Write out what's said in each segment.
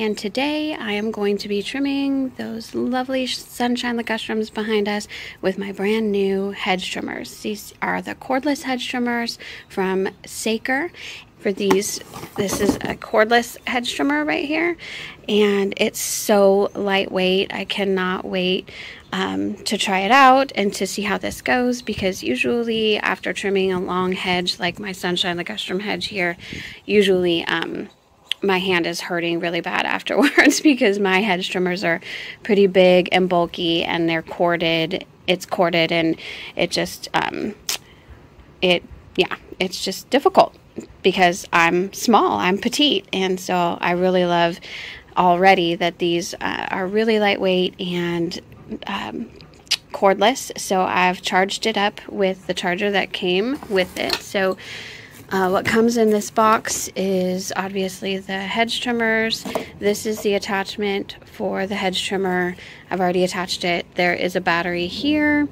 And today I am going to be trimming those lovely sunshine ligustrums behind us with my brand new hedge trimmers. These are the cordless hedge trimmers from Saker. For these, this is a cordless hedge trimmer right here, and it's so lightweight. I cannot wait um, to try it out and to see how this goes because usually after trimming a long hedge like my sunshine ligustrum hedge here, usually um, my hand is hurting really bad afterwards because my hedge trimmers are pretty big and bulky and they're corded. It's corded and it just, um, it, yeah, it's just difficult because I'm small, I'm petite. And so I really love already that these uh, are really lightweight and um, cordless. So I've charged it up with the charger that came with it. So uh, what comes in this box is obviously the hedge trimmers. This is the attachment for the hedge trimmer. I've already attached it. There is a battery here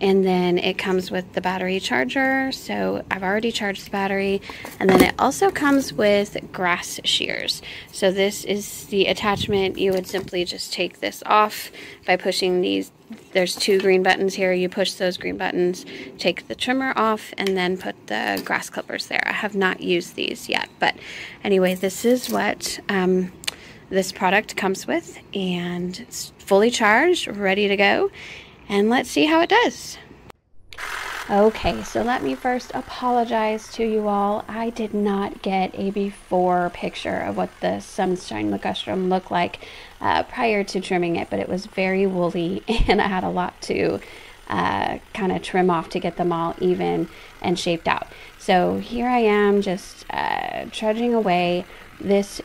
and then it comes with the battery charger. So I've already charged the battery. And then it also comes with grass shears. So this is the attachment. You would simply just take this off by pushing these. There's two green buttons here. You push those green buttons take the trimmer off and then put the grass clippers there. I have not used these yet but anyway this is what um, this product comes with and it's fully charged ready to go and let's see how it does. Okay, so let me first apologize to you all. I did not get a before picture of what the sunshine ligustrum looked like uh, prior to trimming it, but it was very woolly and I had a lot to uh, kind of trim off to get them all even and shaped out. So here I am just uh, trudging away. This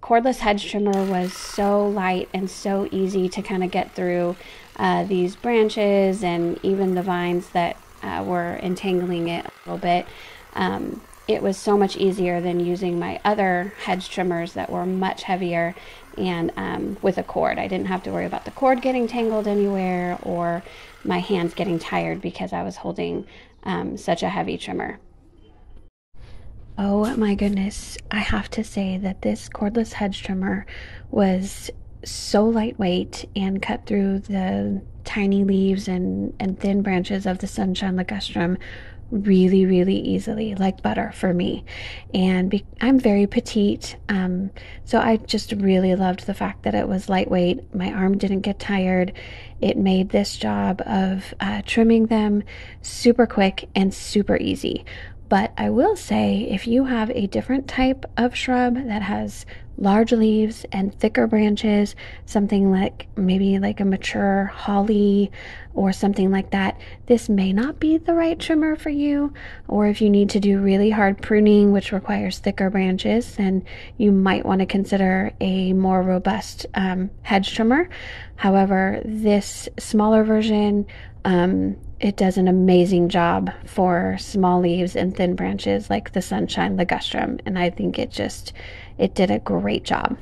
cordless hedge trimmer was so light and so easy to kind of get through uh, these branches and even the vines that uh, were entangling it a little bit. Um, it was so much easier than using my other hedge trimmers that were much heavier and um, with a cord. I didn't have to worry about the cord getting tangled anywhere or my hands getting tired because I was holding um, such a heavy trimmer. Oh my goodness, I have to say that this cordless hedge trimmer was so lightweight and cut through the tiny leaves and, and thin branches of the sunshine ligustrum really, really easily, like butter for me. And be- I'm very petite, um, so I just really loved the fact that it was lightweight. My arm didn't get tired. It made this job of uh, trimming them super quick and super easy. But I will say, if you have a different type of shrub that has large leaves and thicker branches, something like maybe like a mature holly or something like that, this may not be the right trimmer for you. Or if you need to do really hard pruning, which requires thicker branches, then you might want to consider a more robust um, hedge trimmer. However, this smaller version, um, it does an amazing job for small leaves and thin branches like the sunshine ligustrum, and I think it just it did a great job.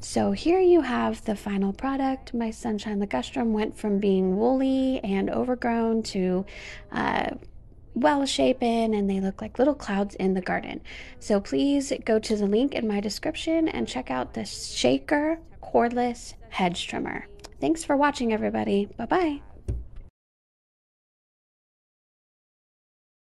So here you have the final product. My sunshine ligustrum went from being woolly and overgrown to uh, well shapen and they look like little clouds in the garden. So please go to the link in my description and check out the Saker cordless hedge trimmer. Thanks for watching everybody. Bye bye.